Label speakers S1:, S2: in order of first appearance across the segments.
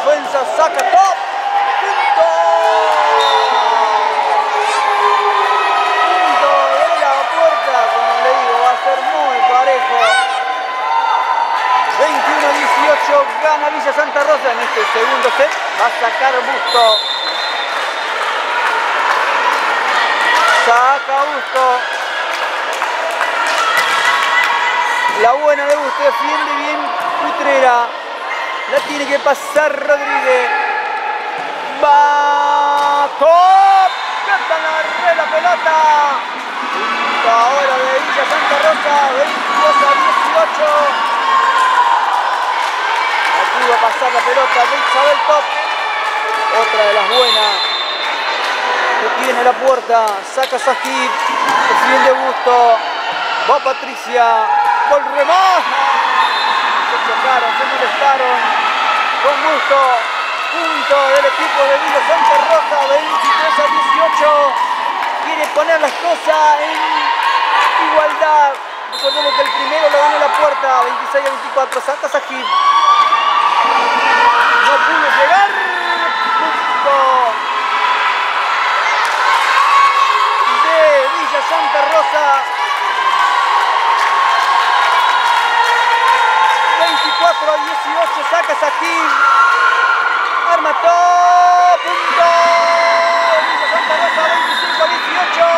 S1: ofensa, saca top. Punto. Punto de la puerta, como le digo, va a ser muy parejo. 21-18 gana Villa Santa Rosa en este segundo set. Va a sacar Busto. Saca Busto. La buena de usted, defiende bien Utrera. La tiene que pasar Rodríguez. Va. ¡Top! Canta la pelota. Ahora de Villa Santa Rosa, 22 a 18 a pasar la pelota de Isabel Top. Otra de las buenas que tiene la puerta. Saca Sajid. Defiende Busto. Va Patricia. Gol remate. Con gusto. Punto del equipo de Villa Santa Rosa. 23 a 18. Quiere poner las cosas en igualdad. Recordemos que el primero lo ganó la puerta. 26 a 24. Saca Sajid. No pudo llegar. Punto de Villa Santa Rosa. 18 saca Satín. Arma punto. Luisa Santa Rosa 25 a 18.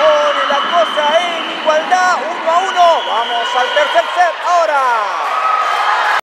S1: Pone la cosa en igualdad, 1 a 1. Vamos al tercer set ahora.